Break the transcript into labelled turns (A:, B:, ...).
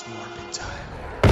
A: It's morbid time.